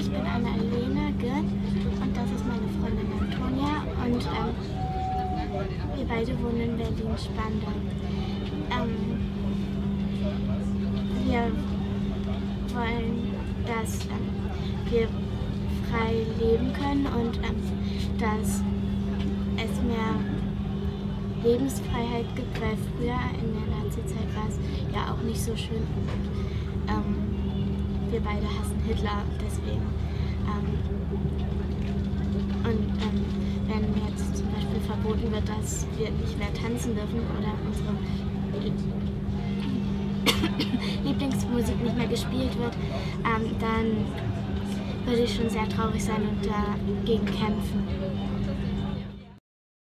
ich bin Annalena Girn und das ist meine Freundin Antonia und ähm, wir beide wohnen in Berlin-Spandau. Ähm, wir wollen, dass ähm, wir frei leben können und ähm, dass es mehr Lebensfreiheit gibt, weil früher in der Nazi-Zeit war es ja auch nicht so schön. Wir beide hassen Hitler, deswegen. Ähm, und ähm, wenn jetzt zum Beispiel verboten wird, dass wir nicht mehr tanzen dürfen oder unsere Lieblingsmusik nicht mehr gespielt wird, ähm, dann würde ich schon sehr traurig sein und dagegen kämpfen.